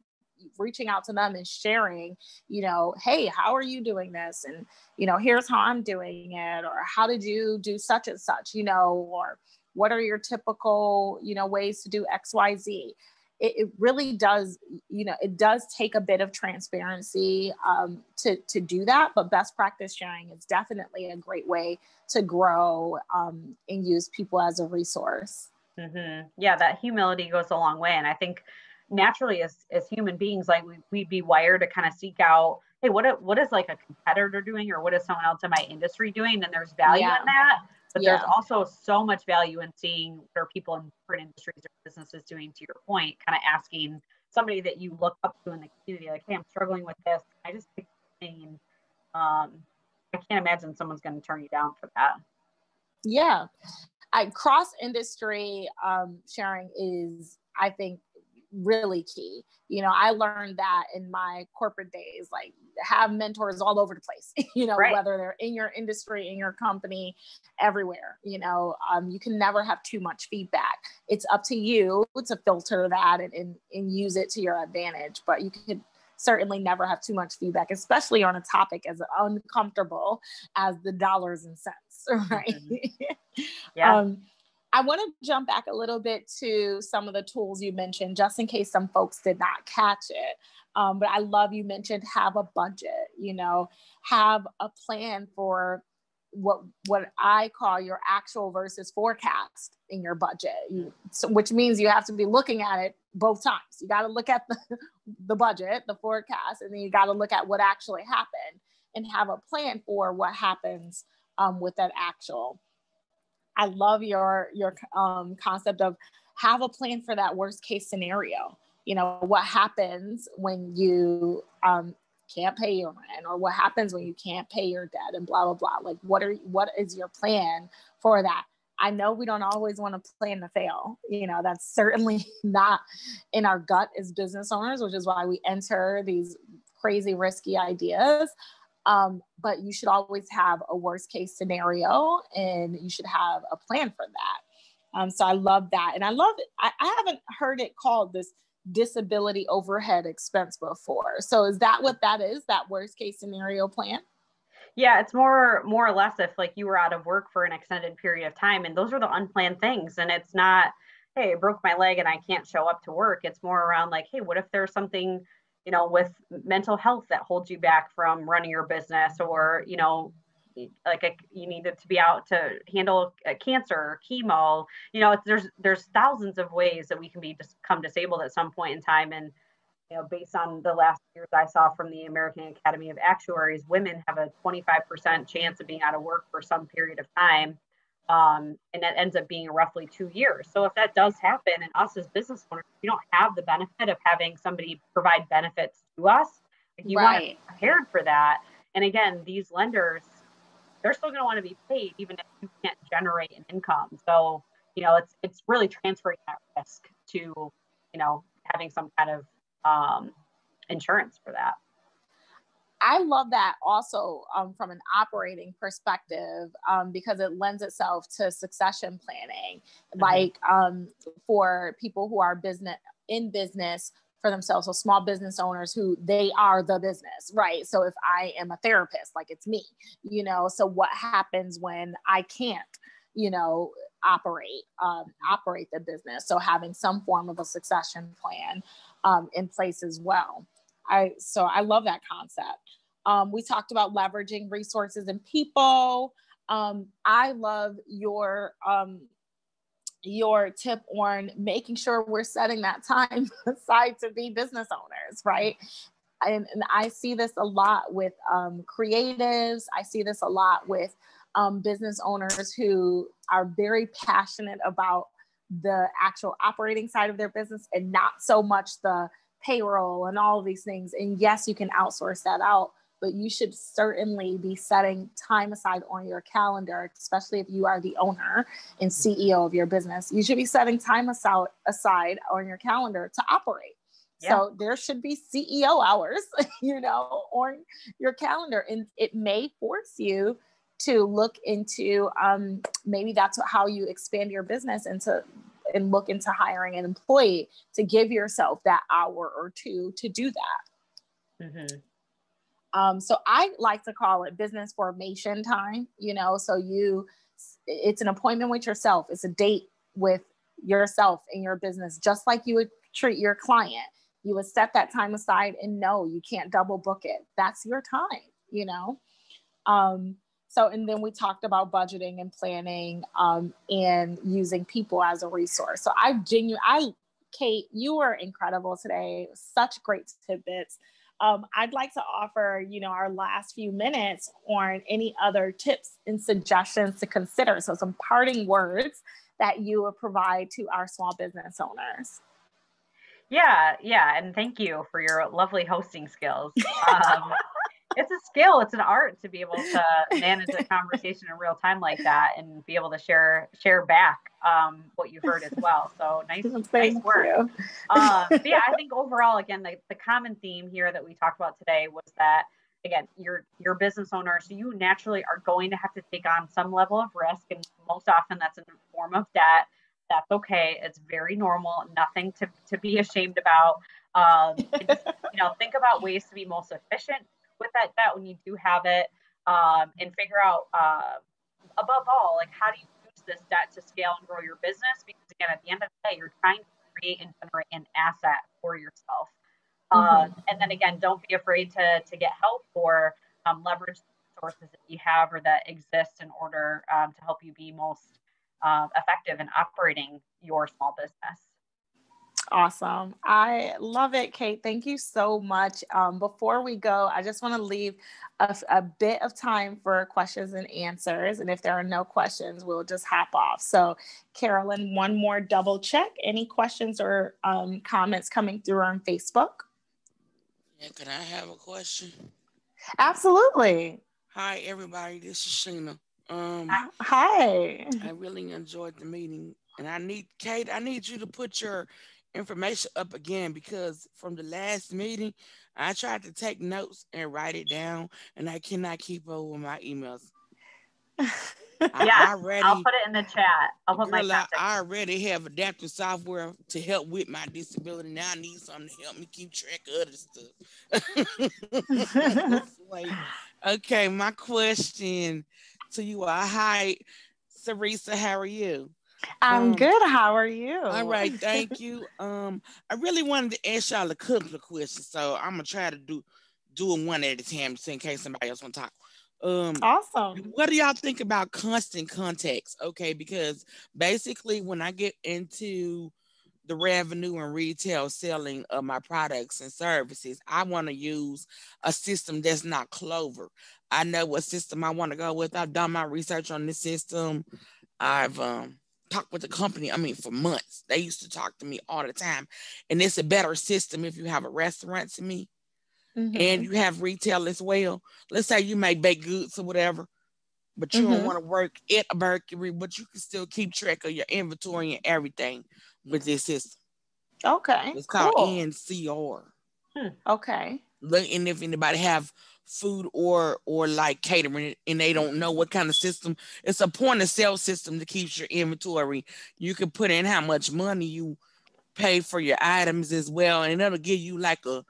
reaching out to them and sharing, you know, hey, how are you doing this? And, you know, here's how I'm doing it, or how did you do such and such, you know, or what are your typical, you know, ways to do XYZ? It, it really does, you know, it does take a bit of transparency um, to, to do that, but best practice sharing is definitely a great way to grow um, and use people as a resource. Mm-hmm. Yeah, that humility goes a long way. And I think naturally as as human beings like we, we'd be wired to kind of seek out hey what what is like a competitor doing or what is someone else in my industry doing? And there's value yeah. in that but yeah. there's also so much value in seeing what are people in different industries or businesses doing to your point kind of asking somebody that you look up to in the community like hey i'm struggling with this. I just thing um i can't imagine someone's going to turn you down for that. Yeah. I, cross industry um, sharing is i think really key. You know, I learned that in my corporate days. Like have mentors all over the place, you know, right. whether they're in your industry, in your company, everywhere, you know, um, you can never have too much feedback. It's up to you to filter that and, and, and use it to your advantage, but you could certainly never have too much feedback, especially on a topic as uncomfortable as the dollars and cents, right? Mm-hmm. Yeah. um, I want to jump back a little bit to some of the tools you mentioned, just in case some folks did not catch it. Um, but I love you mentioned have a budget, you know, have a plan for what what I call your actual versus forecast in your budget, you, so, which means you have to be looking at it both times. You got to look at the, the budget, the forecast, and then you got to look at what actually happened and have a plan for what happens um, with that actual. I love your your um, concept of have a plan for that worst case scenario. You know what happens when you um, can't pay your rent, or what happens when you can't pay your debt, and blah blah blah. Like what are what is your plan for that? I know we don't always want to plan to fail. You know that's certainly not in our gut as business owners, which is why we enter these crazy risky ideas. Um, but you should always have a worst case scenario and you should have a plan for that. Um, so I love that. And I love it. I, I haven't heard it called this disability overhead expense before. So is that what that is? That worst case scenario plan? Yeah, it's more more or less if like you were out of work for an extended period of time and those are the unplanned things and it's not hey, I broke my leg and I can't show up to work. It's more around like, hey, what if there's something you know, with mental health that holds you back from running your business or, you know, like a, you needed to be out to handle cancer or chemo. You know there's there's thousands of ways that we can be just come disabled at some point in time. And you know based on the last years i saw from the american academy of actuaries women have a 25% chance of being out of work for some period of time um, and that ends up being roughly two years. So if that does happen, and us as business owners, we don't have the benefit of having somebody provide benefits to us. you right. want to be prepared for that. And again, these lenders, they're still going to want to be paid even if you can't generate an income. So you know, it's it's really transferring that risk to you know having some kind of um, insurance for that. I love that also um, from an operating perspective um, because it lends itself to succession planning, mm-hmm. like um, for people who are business in business for themselves, so small business owners who they are the business, right? So if I am a therapist, like it's me, you know. So what happens when I can't, you know, operate um, operate the business? So having some form of a succession plan um, in place as well. I so I love that concept. Um, we talked about leveraging resources and people. Um, I love your um, your tip on making sure we're setting that time aside to be business owners, right? And, and I see this a lot with um, creatives. I see this a lot with um, business owners who are very passionate about the actual operating side of their business and not so much the payroll and all of these things. And yes, you can outsource that out, but you should certainly be setting time aside on your calendar, especially if you are the owner and CEO of your business. You should be setting time aside, aside on your calendar to operate. Yeah. So there should be CEO hours, you know, on your calendar, and it may force you to look into um, maybe that's how you expand your business into and look into hiring an employee to give yourself that hour or two to do that. Mm-hmm. Um, so I like to call it business formation time, you know, so you, it's an appointment with yourself. It's a date with yourself in your business, just like you would treat your client. You would set that time aside and no, you can't double book it. That's your time, you know? Um, so, and then we talked about budgeting and planning um, and using people as a resource. So I genuinely, I, Kate, you were incredible today. Such great tidbits. Um, I'd like to offer, you know, our last few minutes on any other tips and suggestions to consider. So some parting words that you would provide to our small business owners. Yeah, yeah, and thank you for your lovely hosting skills. Um, it's a skill it's an art to be able to manage a conversation in real time like that and be able to share share back um, what you've heard as well so nice Thank nice work you. um, yeah i think overall again the, the common theme here that we talked about today was that again, you're you're a business owner, so you naturally are going to have to take on some level of risk, and most often that's in the form of debt. That's okay. It's very normal. Nothing to, to be ashamed about. Um, just, you know, think about ways to be most efficient with that debt when you do have it, um, and figure out uh, above all, like how do you use this debt to scale and grow your business? Because again, at the end of the day, you're trying to create and generate an asset for yourself. Mm-hmm. Uh, and then again, don't be afraid to to get help or um, leverage sources that you have or that exist in order um, to help you be most uh, effective in operating your small business. Awesome. I love it, Kate. Thank you so much. Um, before we go, I just want to leave a, a, bit of time for questions and answers. And if there are no questions, we'll just hop off. So, Carolyn, one more double check. Any questions or um, comments coming through on Facebook? Yeah, can I have a question? Absolutely. Hi, everybody. This is Sheena. Um, Hi. I really enjoyed the meeting, and I need Kate. I need you to put your information up again because from the last meeting, I tried to take notes and write it down, and I cannot keep up with my emails. yeah, already, I'll put it in the chat. I'll put girl, my. I, I already have adaptive software to help with my disability. Now I need something to help me keep track of other stuff. okay, my question to you are hi, Caeresa. How are you? I'm um, good. How are you? All right, thank you. Um, I really wanted to ask y'all a couple of questions, so I'm gonna try to do do it one at a time, just in case somebody else want to talk. Um, awesome. What do y'all think about constant contacts? Okay, because basically, when I get into the revenue and retail selling of my products and services, I want to use a system that's not Clover. I know what system I want to go with. I've done my research on this system. I've um, talked with the company, I mean, for months. They used to talk to me all the time. And it's a better system if you have a restaurant to me mm-hmm. and you have retail as well. Let's say you make baked goods or whatever, but you mm-hmm. don't want to work at a bakery, but you can still keep track of your inventory and everything with this system. Okay. It's called cool. NCR. Hmm. Okay. And if anybody have food or or like catering and they don't know what kind of system. It's a point of sale system that keeps your inventory. You can put in how much money you pay for your items as well and it'll give you like a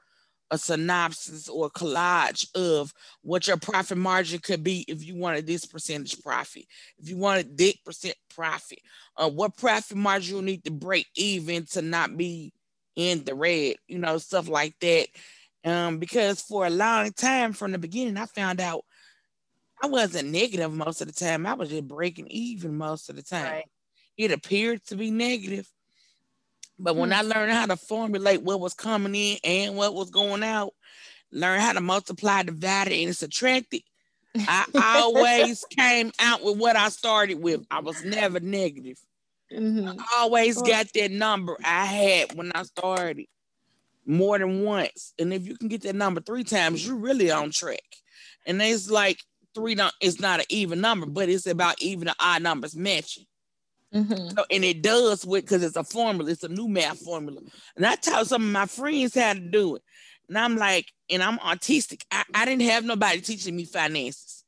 a synopsis or collage of what your profit margin could be if you wanted this percentage profit, if you wanted this percent profit, uh, what profit margin you need to break even to not be in the red, you know, stuff like that. Um, because for a long time from the beginning, I found out I wasn't negative most of the time. I was just breaking even most of the time. Right. It appeared to be negative, but when hmm. I learned how to formulate what was coming in and what was going out, learn how to multiply, divide it, and subtract it, I always came out with what I started with. I was never negative. Mm-hmm. I always got that number I had when I started more than once. And if you can get that number three times, you're really on track. And it's like three, it's not an even number, but it's about even the odd numbers matching. Mm-hmm. So, and it does with because it's a formula, it's a new math formula. And I taught some of my friends how to do it. And I'm like, and I'm autistic. I, I didn't have nobody teaching me finances.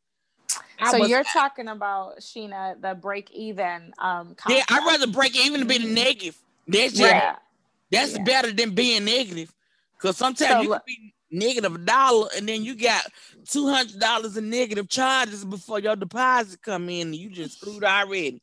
I so was, you're talking about Sheena, the break even. Um, yeah, I'd rather break even than be the negative. That's yeah. That's yeah. better than being negative. Cause sometimes so, you can be negative a dollar and then you got two hundred dollars in negative charges before your deposit come in and you just screwed already.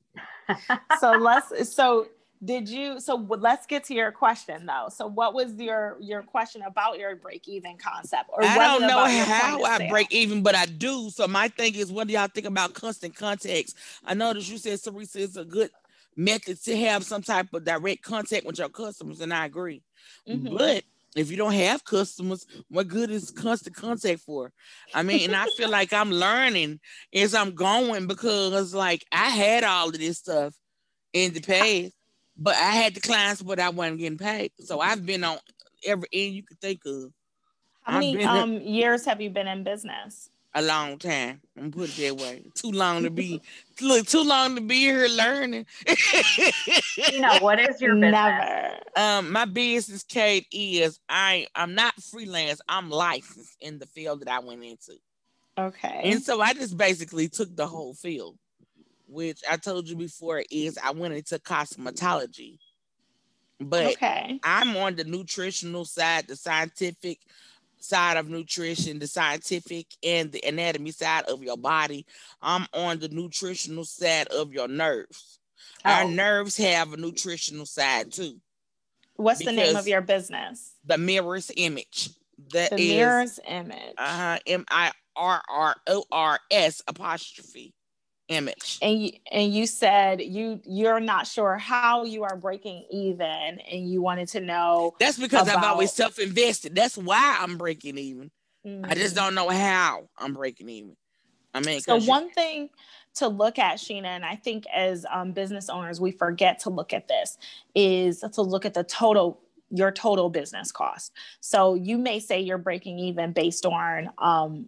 So let's so did you so let's get to your question though. So what was your your question about your break even concept or i don't know how i break even but i do. So my thing is what do y'all think about constant contacts i noticed you said Caeresa is a good method to have some type of direct contact with your customers and i agree mm-hmm. but if you don't have customers, what good is constant contact for? I mean, and I feel like I'm learning as I'm going because like I had all of this stuff in the past, but I had the clients, but I wasn't getting paid. So I've been on every end you could think of. How many um, years have you been in business? A long time. I'm gonna put it that way. Too long to be look too long to be here learning. you know what is your business? Never. Um, my business, Kate, is I I'm not freelance. I'm licensed in the field that I went into. Okay. And so I just basically took the whole field, which I told you before is I went into cosmetology. But okay. I'm on the nutritional side, the scientific side of nutrition, the scientific and the anatomy side of your body. I'm on the nutritional side of your nerves. Oh. Our nerves have a nutritional side too. What's the name of your business? The Mirror's Image. That the is, Mirror's Image. Uh-huh. M I R R O R S apostrophe image. And you, and you said you you're not sure how you are breaking even, and you wanted to know. That's because about... I've always self invested. That's why I'm breaking even. Mm-hmm. I just mm-hmm. don't know how I'm breaking even. I mean, so one you... thing to look at, Sheena, and I think as um, business owners we forget to look at this is to look at the total your total business cost. So you may say you're breaking even based on um,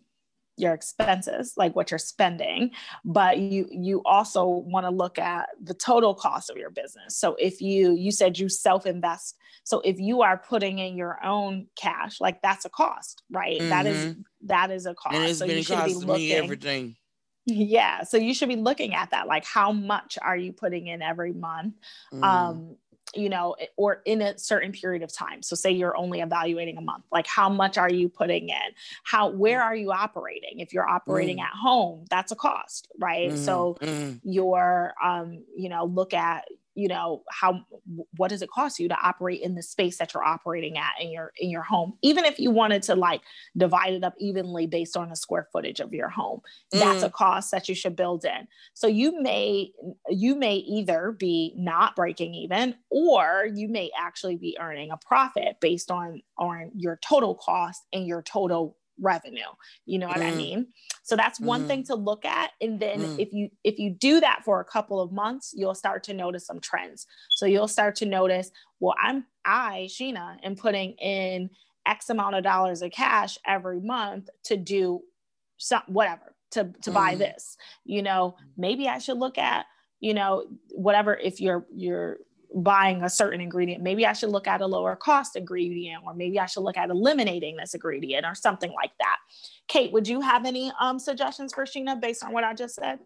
your expenses like what you're spending but you you also want to look at the total cost of your business so if you you said you self invest so if you are putting in your own cash like that's a cost right mm-hmm. that is mm-hmm. that is a cost so you should be looking everything yeah so you should be looking at that like how much are you putting in every month mm-hmm. um you know, or in a certain period of time. So say you're only evaluating a month, like how much are you putting in? How, where are you operating? If you're operating mm. at home, that's a cost, right? Mm. So mm. you're, um, you know, look at, you know how what does it cost you to operate in the space that you're operating at in your in your home even if you wanted to like divide it up evenly based on the square footage of your home mm. that's a cost that you should build in so you may you may either be not breaking even or you may actually be earning a profit based on on your total cost and your total revenue you know what mm. i mean so that's one mm. thing to look at and then mm. if you if you do that for a couple of months you'll start to notice some trends so you'll start to notice well i'm i sheena am putting in x amount of dollars of cash every month to do some whatever to to buy mm. this you know maybe i should look at you know whatever if you're you're buying a certain ingredient. Maybe I should look at a lower cost ingredient, or maybe I should look at eliminating this ingredient or something like that. Kate, would you have any um, suggestions for Sheena based on what I just said?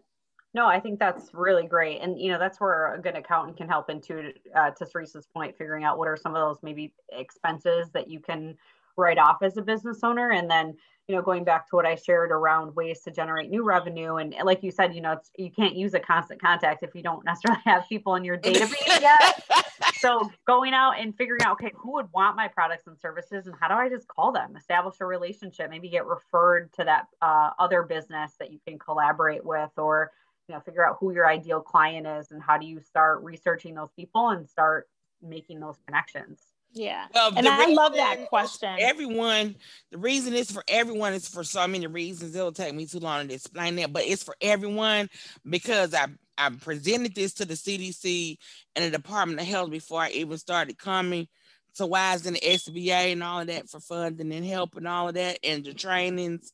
No, I think that's really great. And, you know, that's where a good accountant can help into, uh, to Caeresa's point, figuring out what are some of those maybe expenses that you can write off as a business owner. And then, you know, going back to what I shared around ways to generate new revenue. And like you said, you know, it's, you can't use a constant contact if you don't necessarily have people in your database yet. so going out and figuring out, okay, who would want my products and services and how do I just call them, establish a relationship, maybe get referred to that uh, other business that you can collaborate with or, you know, figure out who your ideal client is and how do you start researching those people and start making those connections. Yeah. Well, and I love that question. Everyone, the reason is for everyone is for so many reasons. It'll take me too long to explain that, but it's for everyone because I I presented this to the CDC and the Department of Health before I even started coming to WISE and the SBA and all of that for funding and help and all of that and the trainings.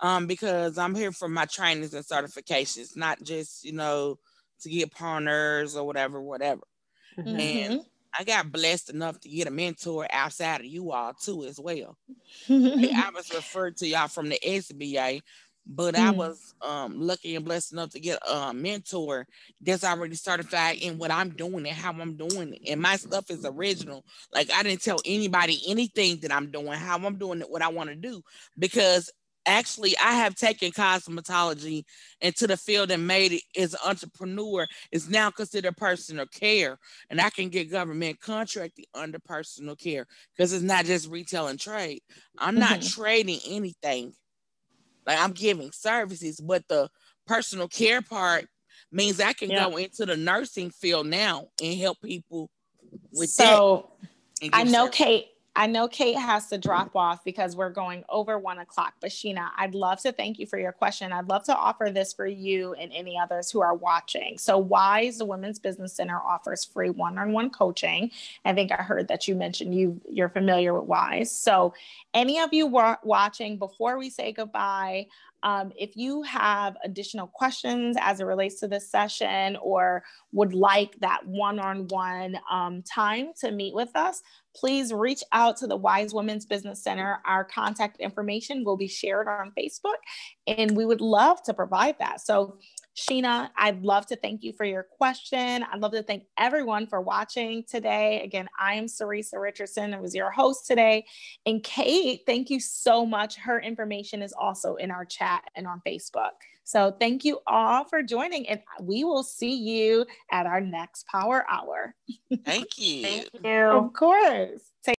Um, because I'm here for my trainings and certifications, not just, you know, to get partners or whatever, whatever. Mm-hmm. And I got blessed enough to get a mentor outside of you all too as well. I was referred to y'all from the SBA, but mm. I was um, lucky and blessed enough to get a mentor that's already certified in what I'm doing and how I'm doing it. And my stuff is original. Like I didn't tell anybody anything that I'm doing, how I'm doing it, what I want to do, because actually I have taken cosmetology into the field and made it as an entrepreneur is now considered personal care. And I can get government contracting under personal care because it's not just retail and trade. I'm not mm-hmm. trading anything. Like I'm giving services, but the personal care part means I can yeah. go into the nursing field now and help people with so, that. I know service. Kate I know Kate has to drop off because we're going over one o'clock. But Sheena, I'd love to thank you for your question. I'd love to offer this for you and any others who are watching. So, WISE, the Women's Business Center, offers free one-on-one coaching. I think I heard that you mentioned you you're familiar with WISE. So, any of you watching, before we say goodbye, Um, if you have additional questions as it relates to this session or would like that one on one time to meet with us, please reach out to the Wise Women's Business Center. Our contact information will be shared on Facebook, and we would love to provide that. So, Sheena, I'd love to thank you for your question. I'd love to thank everyone for watching today. Again, I am Caeresa Richardson. I was your host today. And Kate, thank you so much. Her information is also in our chat and on Facebook. So thank you all for joining, and we will see you at our next Power Hour. Thank you. Thank you. Of course. Take